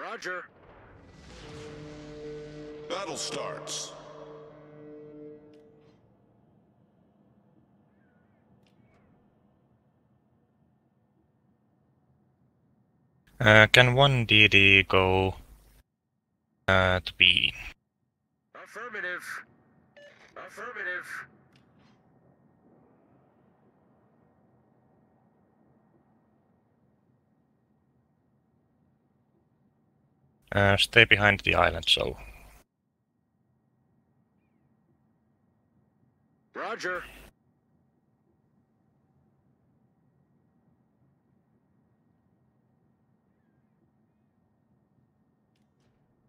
Roger. Battle starts. Uh, can one DD go uh, to B? Affirmative. Affirmative. Uh, stay behind the island, so Roger.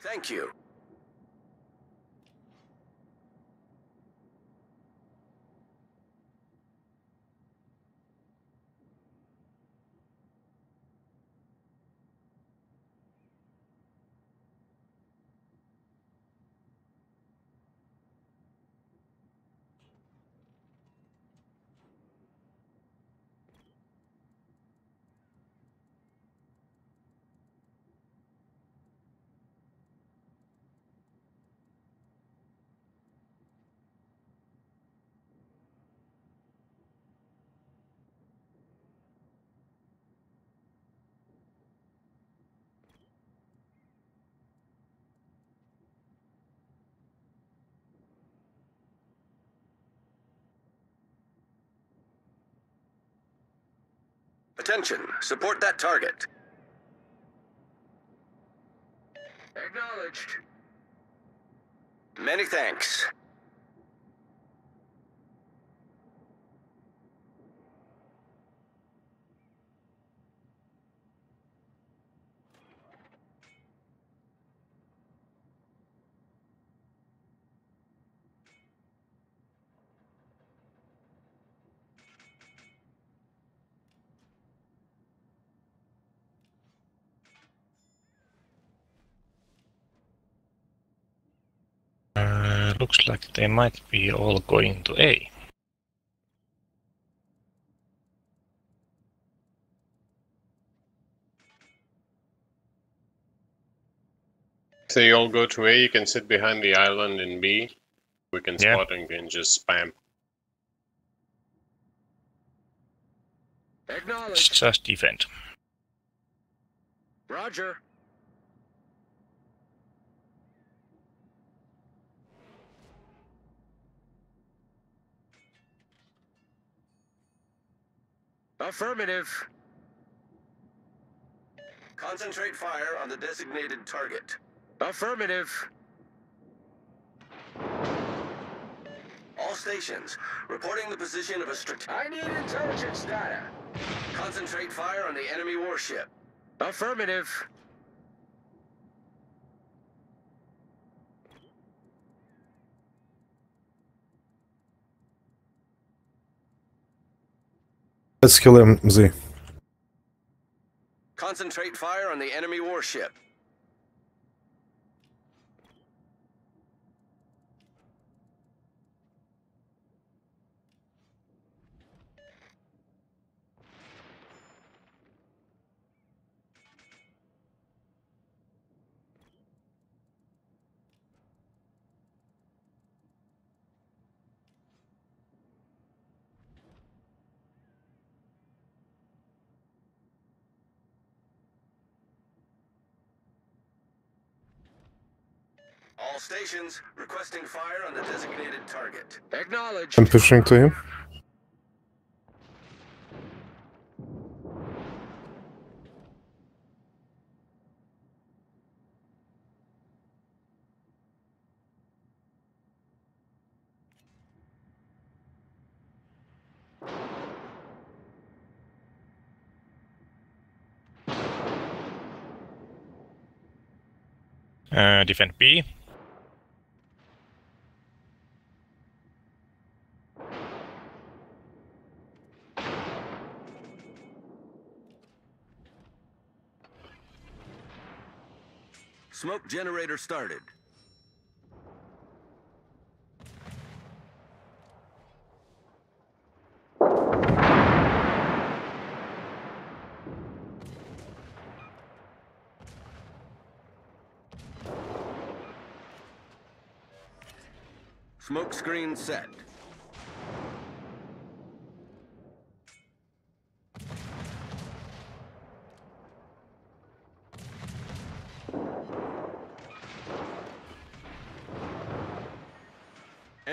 Thank you. Attention, support that target. Acknowledged. Many thanks. uh, looks like they might be all going to A. So you all go to A, you can sit behind the island in B. We can Yeah. spot and can just spam. Let's Acknowledged. just defend. Roger. Affirmative. Concentrate fire on the designated target. Affirmative. All stations, reporting the position of a strat- I need intelligence data. Concentrate fire on the enemy warship. Affirmative. Let's kill him, Z. Concentrate fire on the enemy warship. All stations requesting fire on the designated target. Acknowledged. I'm pushing to him. Uh, defend B. Smoke generator started. Smoke screen set.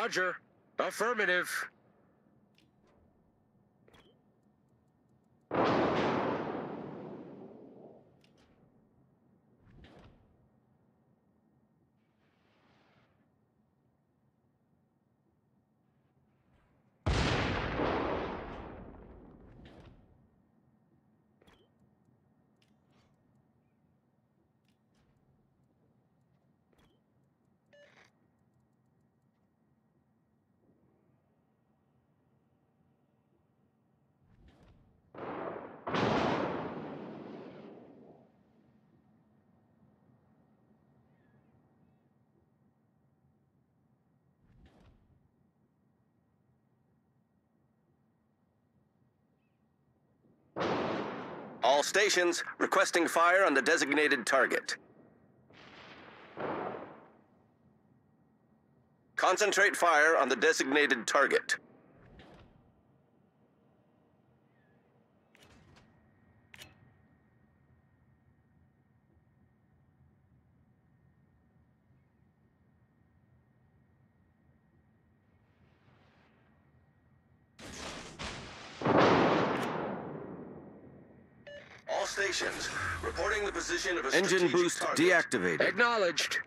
Roger. Affirmative. All stations requesting fire on the designated target. Concentrate fire on the designated target. Stations reporting the position of a Engine boost target. deactivated. Acknowledged.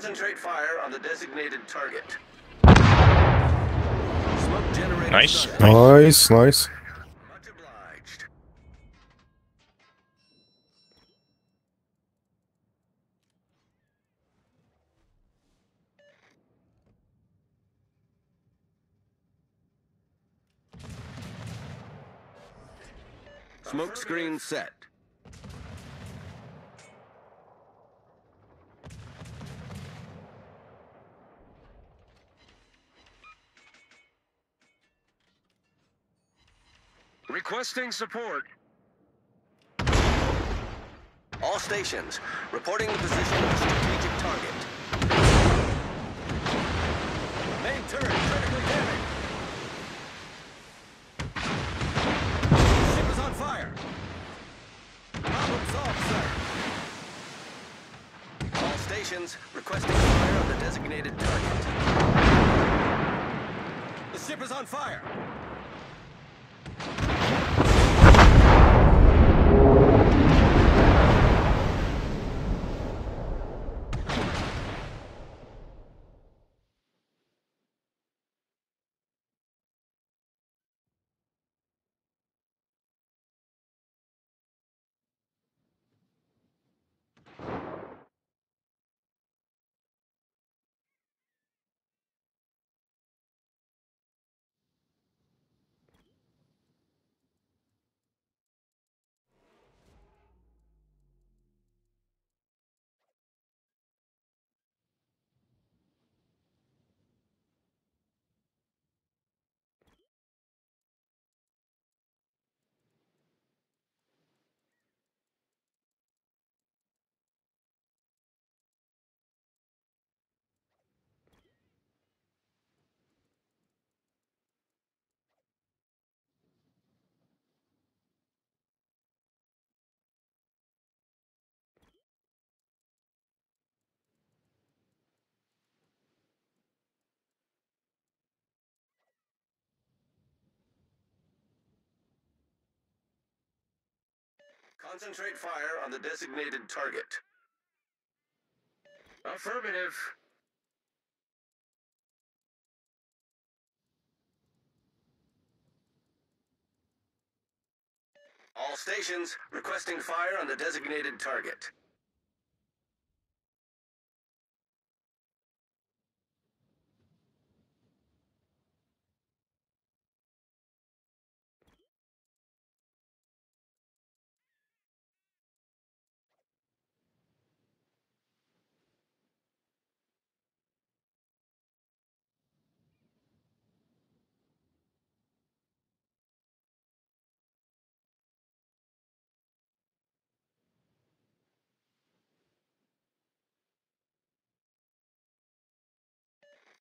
Concentrate fire on the designated target. Nice. Nice, nice. Much obliged. Smoke screen set. Requesting support. All stations reporting the position of a strategic target. Main turret critically damaged. Ship is on fire. Problem solved, sir. All stations requesting fire on the designated target. The ship is on fire. Concentrate fire on the designated target. Affirmative. All stations requesting fire on the designated target.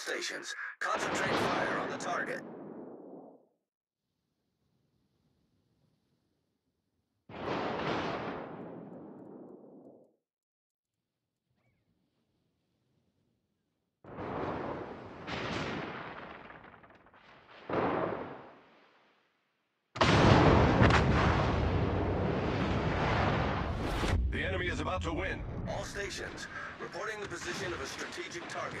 Stations, concentrate fire on the target. The enemy is about to win. All stations, reporting the position of a strategic target.